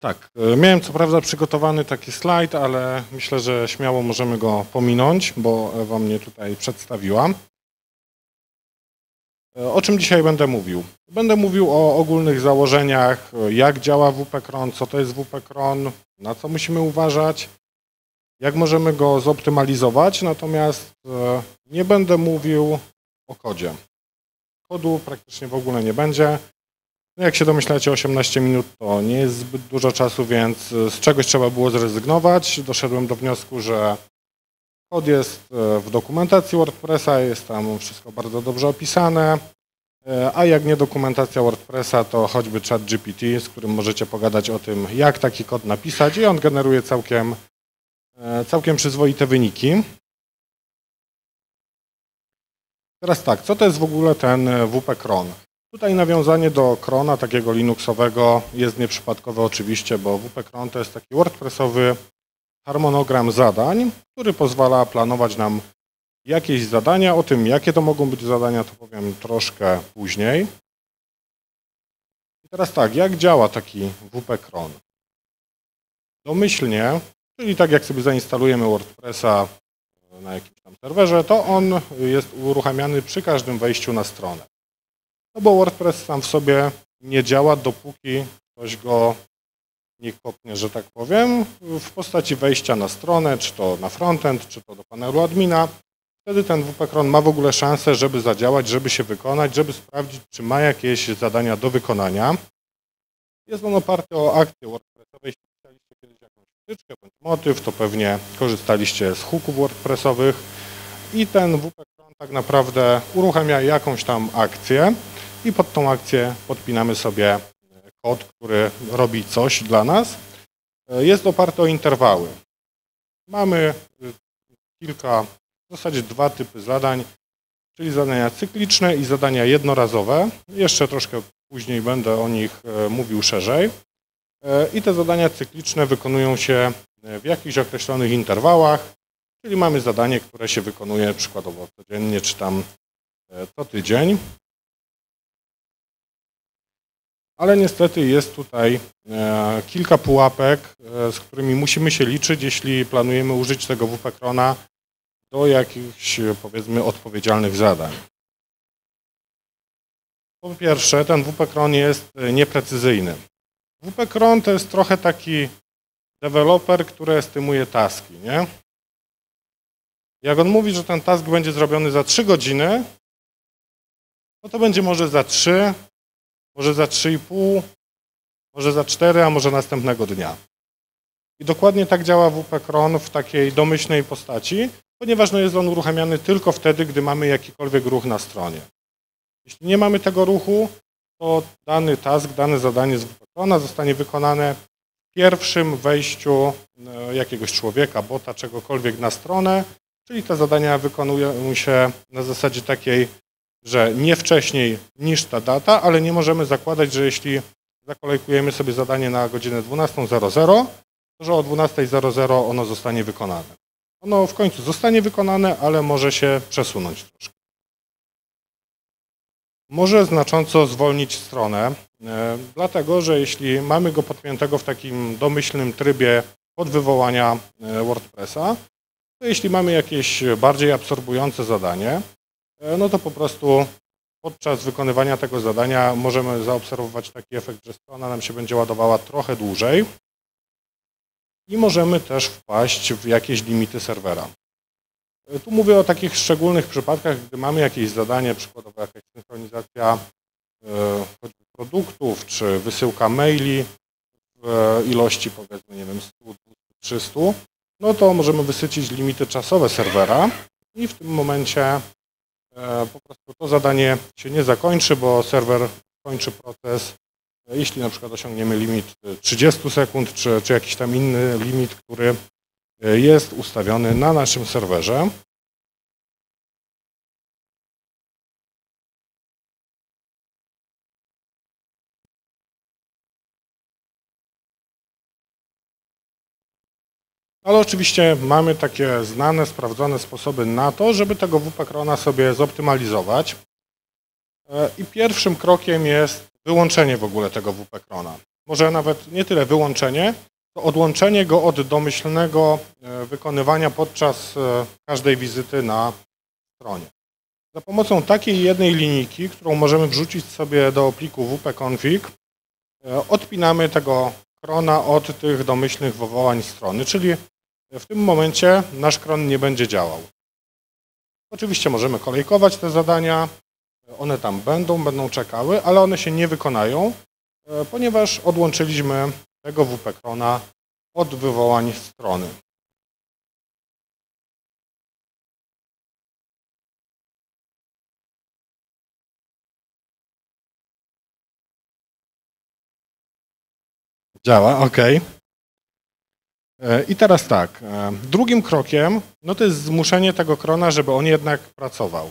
Tak, e, miałem co prawda przygotowany taki slajd, ale myślę, że śmiało możemy go pominąć, bo Ewa mnie tutaj przedstawiła. E, o czym dzisiaj będę mówił? Będę mówił o ogólnych założeniach, e, jak działa WP-Cron, co to jest WP-Cron, na co musimy uważać, jak możemy go zoptymalizować, natomiast nie będę mówił o kodzie. Kodu praktycznie w ogóle nie będzie. No jak się domyślacie, 18 minut to nie jest zbyt dużo czasu, więc z czegoś trzeba było zrezygnować. Doszedłem do wniosku, że kod jest e, w dokumentacji WordPressa, jest tam wszystko bardzo dobrze opisane, e, a jak nie dokumentacja WordPressa, to choćby chat GPT, z którym możecie pogadać o tym, jak taki kod napisać i on generuje całkiem, całkiem przyzwoite wyniki. Teraz tak, co to jest w ogóle ten WP-Cron? Tutaj nawiązanie do krona takiego linuxowego jest nieprzypadkowe oczywiście, bo WP-Cron to jest taki WordPressowy harmonogram zadań, który pozwala planować nam jakieś zadania. O tym, jakie to mogą być zadania, to powiem troszkę później. I teraz tak, jak działa taki WP-Cron? Domyślnie, czyli tak jak sobie zainstalujemy WordPressa na jakimś tam serwerze, to on jest uruchamiany przy każdym wejściu na stronę. No bo WordPress sam w sobie nie działa, dopóki ktoś go nie kopnie, że tak powiem, w postaci wejścia na stronę, czy to na frontend, czy to do panelu admina. Wtedy ten WP-Cron ma w ogóle szansę, żeby zadziałać, żeby się wykonać, żeby sprawdzić, czy ma jakieś zadania do wykonania. Jest on oparty o akcję WordPressowej. Jeśli pisaliście kiedyś jakąś wtyczkę bądź motyw, to pewnie korzystaliście z hooków WordPressowych i ten WP-Cron tak naprawdę uruchamia jakąś tam akcję i pod tą akcję podpinamy sobie kod, który robi coś dla nas. Jest oparty o interwały. Mamy kilka, w zasadzie dwa typy zadań, czyli zadania cykliczne i zadania jednorazowe. Jeszcze troszkę później będę o nich e, mówił szerzej. E, I te zadania cykliczne wykonują się w jakichś określonych interwałach, czyli mamy zadanie, które się wykonuje przykładowo codziennie czy tam e, co tydzień. Ale niestety jest tutaj e, kilka pułapek, e, z którymi musimy się liczyć, jeśli planujemy użyć tego WP-Crona do jakichś, powiedzmy, odpowiedzialnych zadań. Po pierwsze, ten WP-Cron jest e, nieprecyzyjny. WP-Cron to jest trochę taki deweloper, który estymuje taski, nie? Jak on mówi, że ten task będzie zrobiony za 3 godziny, no to będzie może za 3, może za 3,5, może za 4, a może następnego dnia. I dokładnie tak działa WP-Cron w takiej domyślnej postaci, ponieważ no jest on uruchamiany tylko wtedy, gdy mamy jakikolwiek ruch na stronie. Jeśli nie mamy tego ruchu, to dany task, dane zadanie z WP-Crona zostanie wykonane w pierwszym wejściu e, jakiegoś człowieka, bota, czegokolwiek na stronę, czyli te zadania wykonują się na zasadzie takiej że nie wcześniej niż ta data, ale nie możemy zakładać, że jeśli zakolejkujemy sobie zadanie na godzinę 12.00, to że o 12.00 ono zostanie wykonane. Ono w końcu zostanie wykonane, ale może się przesunąć troszkę. Może znacząco zwolnić stronę, e, dlatego że jeśli mamy go podpiętego w takim domyślnym trybie pod wywołania e, WordPressa, to jeśli mamy jakieś bardziej absorbujące zadanie, no to po prostu podczas wykonywania tego zadania możemy zaobserwować taki efekt, że strona nam się będzie ładowała trochę dłużej i możemy też wpaść w jakieś limity serwera. E, tu mówię o takich szczególnych przypadkach, gdy mamy jakieś zadanie, przykładowo jakaś synchronizacja e, produktów, czy wysyłka maili w ilości powiedzmy, nie wiem, 100, 200, 300, no to możemy wysycić limity czasowe serwera i w tym momencie E, po prostu to zadanie się nie zakończy, bo serwer kończy proces, e, jeśli na przykład osiągniemy limit 30 sekund, czy, czy jakiś tam inny limit, który e, jest ustawiony na naszym serwerze. Ale oczywiście mamy takie znane, sprawdzone sposoby na to, żeby tego WP-Crona sobie zoptymalizować. E, I pierwszym krokiem jest wyłączenie w ogóle tego WP-Crona. może nawet nie tyle wyłączenie, to odłączenie go od domyślnego e, wykonywania podczas e, każdej wizyty na stronie. Za pomocą takiej jednej linijki, którą możemy wrzucić sobie do pliku wp-config, odpinamy tego krona od tych domyślnych wywołań strony, czyli w tym momencie nasz kron nie będzie działał. Oczywiście możemy kolejkować te zadania, one tam będą, będą czekały, ale one się nie wykonają, ponieważ odłączyliśmy tego WP krona od wywołań strony. Działa, ok. I teraz tak, e, drugim krokiem no to jest zmuszenie tego krona, żeby on jednak pracował.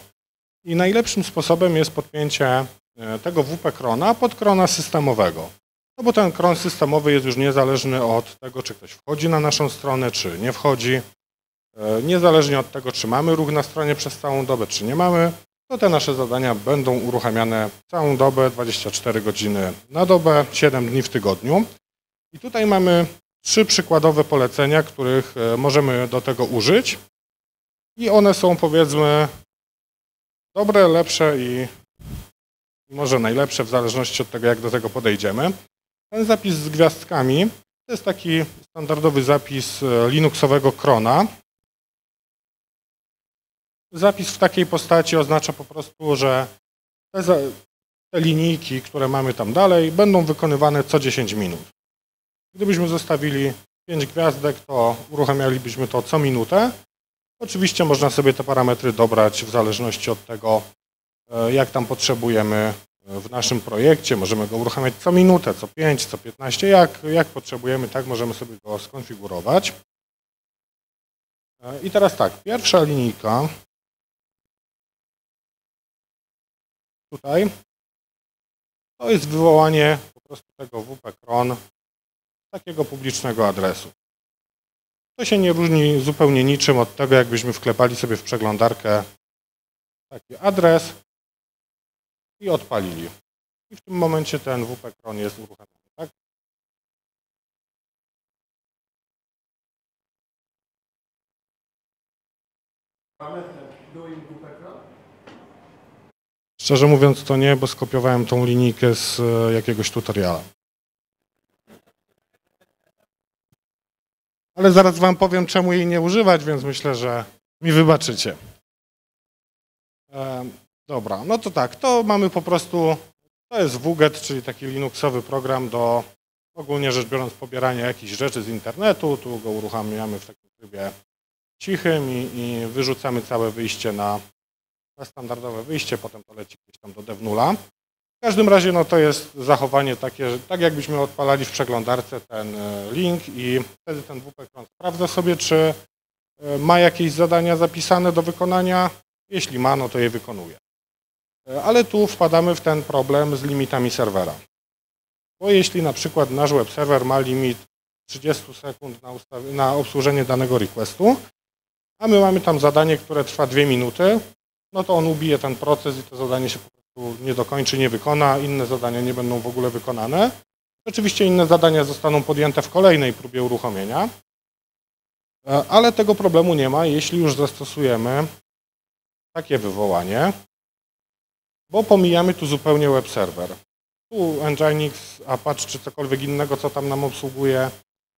I najlepszym sposobem jest podpięcie e, tego WP krona pod krona systemowego. No bo ten kron systemowy jest już niezależny od tego, czy ktoś wchodzi na naszą stronę, czy nie wchodzi. E, niezależnie od tego, czy mamy ruch na stronie przez całą dobę, czy nie mamy, to te nasze zadania będą uruchamiane całą dobę, 24 godziny na dobę, 7 dni w tygodniu. I tutaj mamy trzy przykładowe polecenia, których e, możemy do tego użyć. I one są powiedzmy dobre, lepsze i może najlepsze w zależności od tego, jak do tego podejdziemy. Ten zapis z gwiazdkami to jest taki standardowy zapis e, Linuxowego krona. Zapis w takiej postaci oznacza po prostu, że te, te linijki, które mamy tam dalej, będą wykonywane co 10 minut. Gdybyśmy zostawili 5 gwiazdek, to uruchamialibyśmy to co minutę. Oczywiście można sobie te parametry dobrać w zależności od tego, e, jak tam potrzebujemy w naszym projekcie. Możemy go uruchamiać co minutę, co 5, co 15, jak, jak potrzebujemy, tak możemy sobie go skonfigurować. I teraz tak, pierwsza linijka tutaj to jest wywołanie po prostu tego wp-cron takiego publicznego adresu. To się nie różni zupełnie niczym od tego, jakbyśmy wklepali sobie w przeglądarkę taki adres i odpalili. I w tym momencie ten WP-Cron jest uruchomiony. Tak? Szczerze mówiąc to nie, bo skopiowałem tą linijkę z e, jakiegoś tutoriala. Ale zaraz Wam powiem, czemu jej nie używać, więc myślę, że mi wybaczycie. Dobra, no to tak, to mamy po prostu, to jest WGET, czyli taki Linuxowy program do ogólnie rzecz biorąc pobierania jakichś rzeczy z internetu. Tu go uruchamiamy w takim trybie cichym i, i wyrzucamy całe wyjście na, na, standardowe wyjście, potem to leci gdzieś tam do devnula. W każdym razie no, to jest zachowanie takie, że tak jakbyśmy odpalali w przeglądarce ten e, link i wtedy ten WP sprawdza sobie, czy e, ma jakieś zadania zapisane do wykonania. Jeśli ma, no to je wykonuje. E, ale tu wpadamy w ten problem z limitami serwera. Bo jeśli na przykład nasz web serwer ma limit 30 sekund na, na obsłużenie danego requestu, a my mamy tam zadanie, które trwa 2 minuty, no to on ubije ten proces i to zadanie się po nie dokończy, nie wykona, inne zadania nie będą w ogóle wykonane. Oczywiście inne zadania zostaną podjęte w kolejnej próbie uruchomienia, e, ale tego problemu nie ma, jeśli już zastosujemy takie wywołanie, bo pomijamy tu zupełnie web server. Tu Nginx, Apache czy cokolwiek innego, co tam nam obsługuje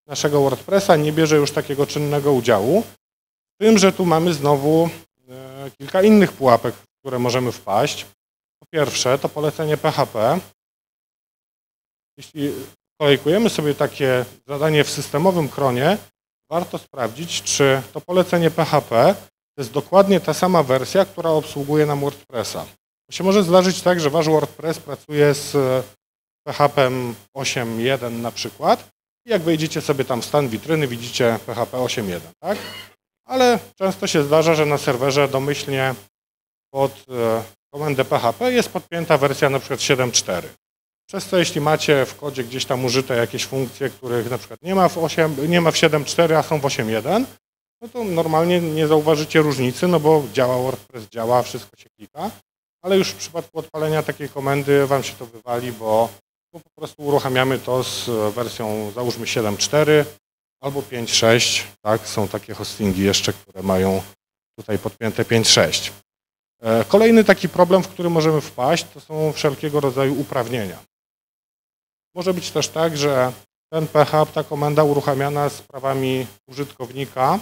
naszego WordPressa, nie bierze już takiego czynnego udziału. Z tym, że tu mamy znowu e, kilka innych pułapek, w które możemy wpaść. Pierwsze, to polecenie PHP. Jeśli kolejkujemy sobie takie zadanie w systemowym kronie, warto sprawdzić, czy to polecenie PHP to jest dokładnie ta sama wersja, która obsługuje nam WordPressa się może zdarzyć tak, że wasz WordPress pracuje z PHP 8.1 na przykład i jak wejdziecie sobie tam w stan witryny, widzicie PHP 8.1, tak? Ale często się zdarza, że na serwerze domyślnie pod e, komendę PHP jest podpięta wersja na przykład 7.4. Przez to jeśli macie w kodzie gdzieś tam użyte jakieś funkcje, których na przykład nie ma w, 8, nie ma w 7.4, a są w 8.1, no to normalnie nie zauważycie różnicy, no bo działa WordPress, działa, wszystko się klika ale już w przypadku odpalenia takiej komendy Wam się to wywali, bo bo po prostu uruchamiamy to z wersją załóżmy 7.4 albo 5.6, tak, są takie hostingi jeszcze, które mają tutaj podpięte 5.6. E, kolejny taki problem, w który możemy wpaść, to są wszelkiego rodzaju uprawnienia. Może być też tak, że ten PHP, ta komenda uruchamiana z prawami użytkownika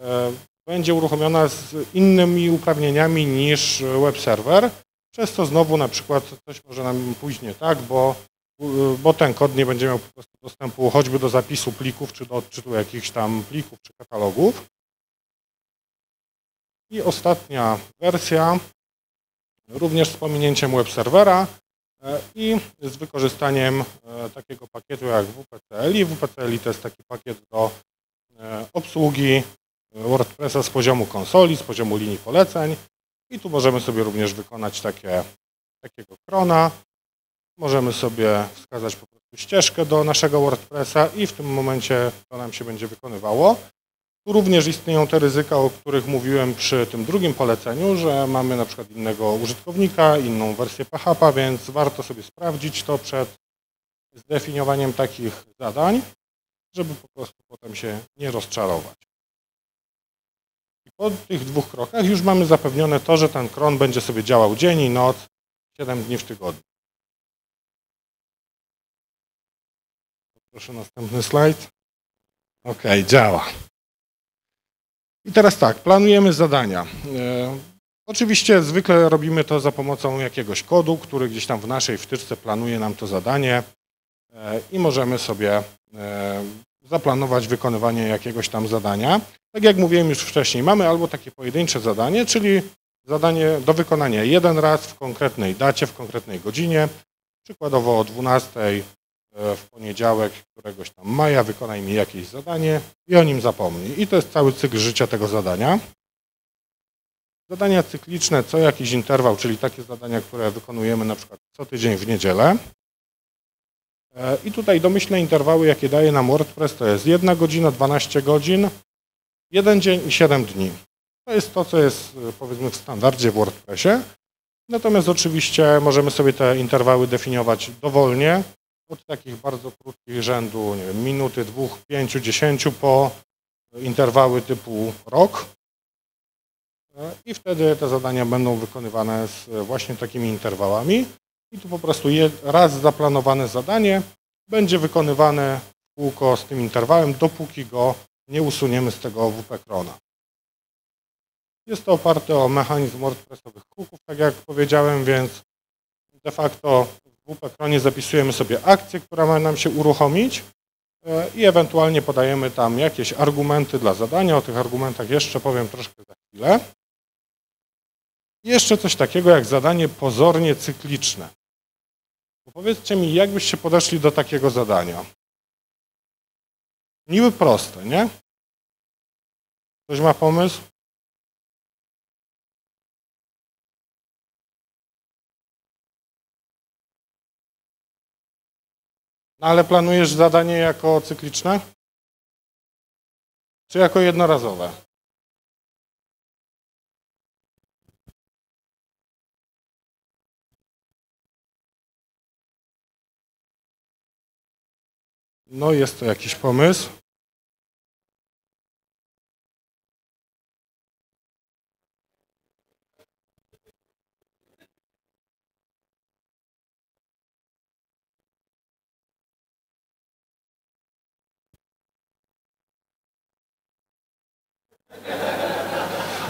e, będzie uruchomiona z innymi uprawnieniami niż web server, przez to znowu na przykład coś może nam pójść nie tak, bo, bo ten kod nie będzie miał po prostu dostępu choćby do zapisu plików, czy do odczytu jakichś tam plików, czy katalogów. I ostatnia wersja, również z pominięciem web serwera e, i z wykorzystaniem e, takiego pakietu jak WPCLI. WPCLI to jest taki pakiet do e, obsługi WordPressa z poziomu konsoli, z poziomu linii poleceń i tu możemy sobie również wykonać takie, takiego krona. Możemy sobie wskazać po prostu ścieżkę do naszego WordPressa i w tym momencie to nam się będzie wykonywało. Tu również istnieją te ryzyka, o których mówiłem przy tym drugim poleceniu, że mamy na przykład innego użytkownika, inną wersję PHP, więc warto sobie sprawdzić to przed zdefiniowaniem takich zadań, żeby po prostu potem się nie rozczarować. I po tych dwóch krokach już mamy zapewnione to, że ten kron będzie sobie działał dzień i noc, 7 dni w tygodniu. Proszę następny slajd. Ok, działa. I teraz tak, planujemy zadania. E, oczywiście zwykle robimy to za pomocą jakiegoś kodu, który gdzieś tam w naszej wtyczce planuje nam to zadanie e, i możemy sobie e, zaplanować wykonywanie jakiegoś tam zadania. Tak jak mówiłem już wcześniej, mamy albo takie pojedyncze zadanie, czyli zadanie do wykonania jeden raz w konkretnej dacie, w konkretnej godzinie, przykładowo o 12 E, w poniedziałek któregoś tam maja wykonaj mi jakieś zadanie i o nim zapomnij. I to jest cały cykl życia tego zadania. Zadania cykliczne co jakiś interwał, czyli takie zadania, które wykonujemy na przykład co tydzień w niedzielę. E, I tutaj domyślne interwały, jakie daje nam WordPress, to jest 1 godzina, 12 godzin, 1 dzień i 7 dni. To jest to, co jest e, powiedzmy w standardzie w WordPressie. Natomiast oczywiście możemy sobie te interwały definiować dowolnie, od takich bardzo krótkich rzędu, nie wiem, minuty, dwóch, pięciu, dziesięciu po interwały typu rok. I wtedy te zadania będą wykonywane z właśnie takimi interwałami. I tu po prostu raz zaplanowane zadanie będzie wykonywane w kółko z tym interwałem, dopóki go nie usuniemy z tego WP-krona. Jest to oparte o mechanizm WordPressowych hooków, tak jak powiedziałem, więc de facto w WP-kronie zapisujemy sobie akcję, która ma nam się uruchomić e, i ewentualnie podajemy tam jakieś argumenty dla zadania. O tych argumentach jeszcze powiem troszkę za chwilę. Jeszcze coś takiego jak zadanie pozornie cykliczne. Powiedzcie mi, jak byście podeszli do takiego zadania? Niby proste, nie? Ktoś ma pomysł? Ale planujesz zadanie jako cykliczne? Czy jako jednorazowe? No jest to jakiś pomysł.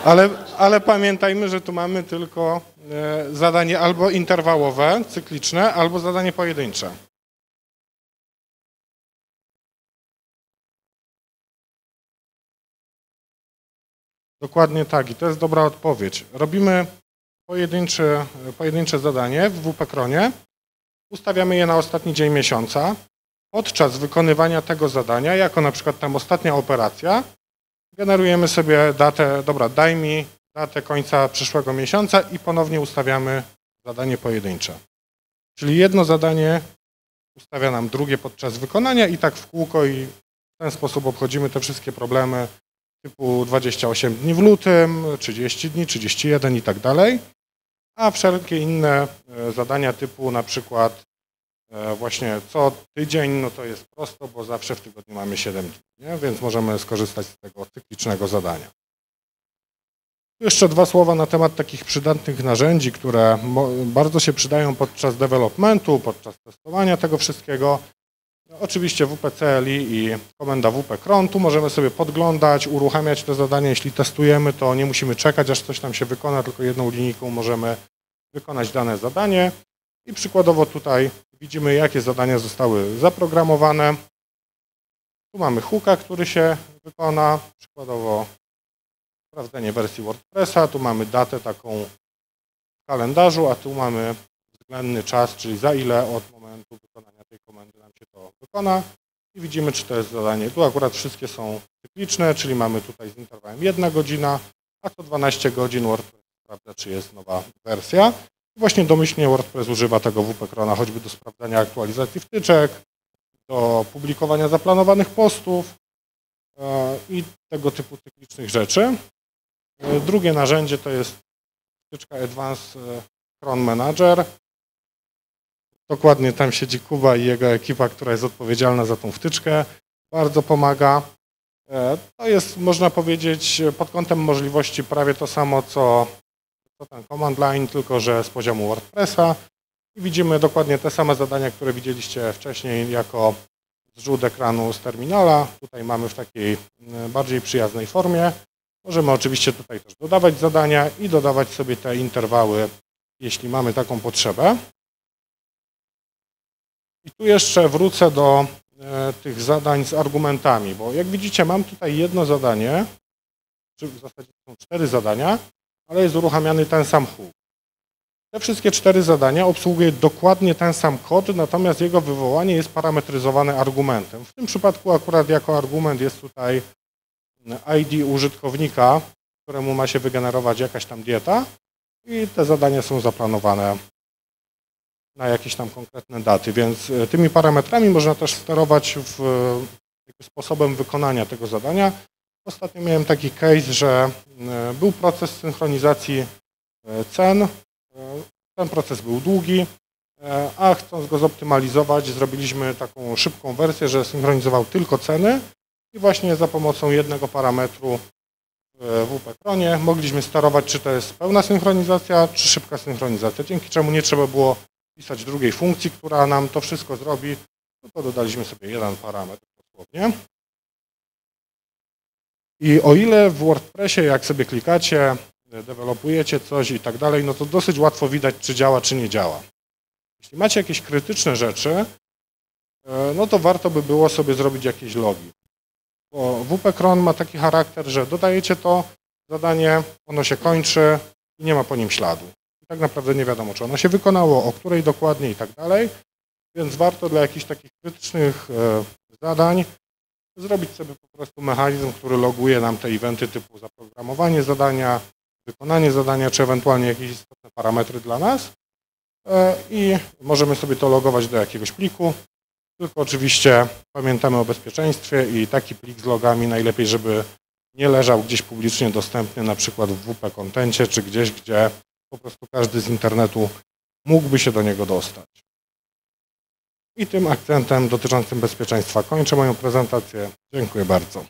Ale, ale pamiętajmy, że tu mamy tylko e, zadanie albo interwałowe, cykliczne, albo zadanie pojedyncze. Dokładnie tak i to jest dobra odpowiedź. Robimy pojedyncze, pojedyncze zadanie w WP-kronie, ustawiamy je na ostatni dzień miesiąca. Podczas wykonywania tego zadania, jako na przykład tam ostatnia operacja, Generujemy sobie datę, dobra, daj mi datę końca przyszłego miesiąca i ponownie ustawiamy zadanie pojedyncze. Czyli jedno zadanie ustawia nam drugie podczas wykonania i tak w kółko i w ten sposób obchodzimy te wszystkie problemy typu 28 dni w lutym, 30 dni, 31 i tak dalej. A wszelkie inne e, zadania typu na przykład właśnie co tydzień, no to jest prosto, bo zawsze w tygodniu mamy 7 dni, nie? więc możemy skorzystać z tego cyklicznego zadania. Jeszcze dwa słowa na temat takich przydatnych narzędzi, które bardzo się przydają podczas developmentu, podczas testowania tego wszystkiego. Oczywiście WPCLI i komenda WP-cron. Tu możemy sobie podglądać, uruchamiać te zadania. Jeśli testujemy, to nie musimy czekać, aż coś nam się wykona, tylko jedną linijką możemy wykonać dane zadanie. I przykładowo tutaj widzimy, jakie zadania zostały zaprogramowane. Tu mamy hooka, który się wykona. Przykładowo sprawdzenie wersji WordPressa. Tu mamy datę taką w kalendarzu, a tu mamy względny czas, czyli za ile od momentu wykonania tej komendy nam się to wykona. I widzimy, czy to jest zadanie. Tu akurat wszystkie są cykliczne, czyli mamy tutaj z interwałem 1 godzina, a co 12 godzin WordPress sprawdza, czy jest nowa wersja. Właśnie domyślnie WordPress używa tego WP-Crona choćby do sprawdzania aktualizacji wtyczek, do publikowania zaplanowanych postów e, i tego typu cyklicznych rzeczy. E, drugie narzędzie to jest wtyczka Advanced e, Cron Manager. Dokładnie tam siedzi Kuba i jego ekipa, która jest odpowiedzialna za tą wtyczkę. Bardzo pomaga. To jest, można powiedzieć, pod kątem możliwości prawie to samo, co to ten command line, tylko że z poziomu WordPressa. I widzimy dokładnie te same zadania, które widzieliście wcześniej jako zrzut ekranu z terminala. Tutaj mamy w takiej mm, bardziej przyjaznej formie. Możemy oczywiście tutaj też dodawać zadania i dodawać sobie te interwały, jeśli mamy taką potrzebę. I tu jeszcze wrócę do e, tych zadań z argumentami, bo jak widzicie mam tutaj jedno zadanie, czy w zasadzie są cztery zadania, ale jest uruchamiany ten sam hook. Te wszystkie cztery zadania obsługuje dokładnie ten sam kod, natomiast jego wywołanie jest parametryzowane argumentem. W tym przypadku akurat jako argument jest tutaj ID użytkownika, któremu ma się wygenerować jakaś tam dieta i te zadania są zaplanowane na jakieś tam konkretne daty, więc e, tymi parametrami można też sterować w, sposobem wykonania tego zadania. Ostatnio miałem taki case, że e, był proces synchronizacji e, cen. E, ten proces był długi, a chcąc go zoptymalizować, zrobiliśmy taką szybką wersję, że synchronizował tylko ceny i właśnie za pomocą jednego parametru w WP-Cronie mogliśmy sterować, czy to jest pełna synchronizacja, czy szybka synchronizacja, dzięki czemu nie trzeba było pisać drugiej funkcji, która nam to wszystko zrobi, tylko dodaliśmy sobie jeden parametr dosłownie. I o ile w WordPressie, jak sobie klikacie, dewelopujecie coś i tak dalej, no to dosyć łatwo widać, czy działa, czy nie działa. Jeśli macie jakieś krytyczne rzeczy, e, no to warto by było sobie zrobić jakieś logi. Bo WP-Cron ma taki charakter, że dodajecie to zadanie, ono się kończy i nie ma po nim śladu. I tak naprawdę nie wiadomo, czy ono się wykonało, o której dokładnie i tak dalej. Więc warto dla jakichś takich krytycznych e, zadań zrobić sobie po prostu mechanizm, który loguje nam te eventy typu zaprogramowanie zadania, wykonanie zadania, czy ewentualnie jakieś istotne parametry dla nas e, i możemy sobie to logować do jakiegoś pliku, tylko oczywiście pamiętamy o bezpieczeństwie i taki plik z logami najlepiej, żeby nie leżał gdzieś publicznie dostępny, na przykład w WP-kontencie, czy gdzieś, gdzie po prostu każdy z internetu mógłby się do niego dostać. I tym akcentem dotyczącym bezpieczeństwa kończę moją prezentację. Dziękuję bardzo.